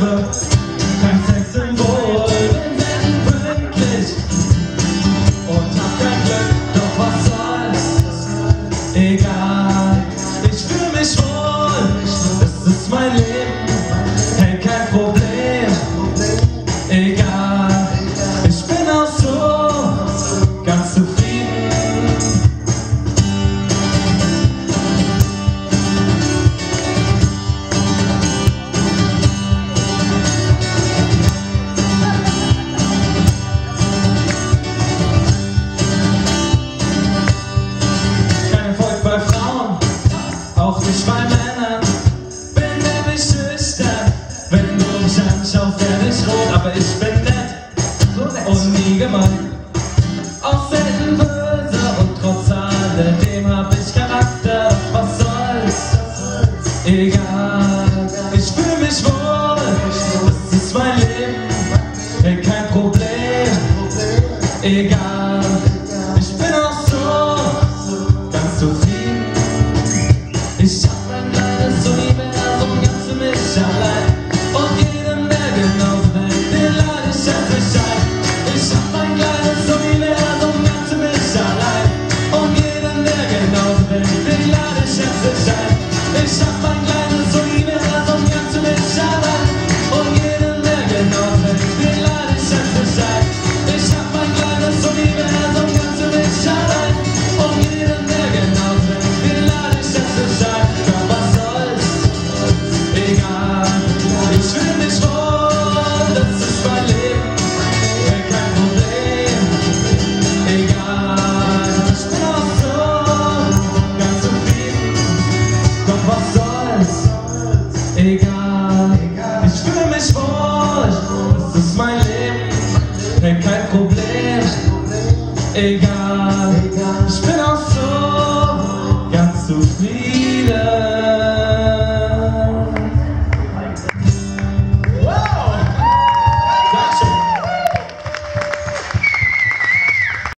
But. Mit zwei Männern. Bin nämlich schüchtern, wenn du mich anschaust, werde ich rot, aber ich bin nett und nie gemein. Auch selten böse und trotz alledem hab ich Charakter, was soll's? Egal, ich fühl mich wohl, das ist mein Leben, kein Problem. Egal, Ich hab mein kleines Universum ganz für mich allein. Und jedem, der genauso denkt, den lade ich herzlich ein. Ich hab mein kleines Universum ganz für mich. Und jedem, der genauso denkt, den lade ich herzlich ein. Ich hab mein Leben, kein Problem. Egal, ich bin auch